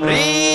リ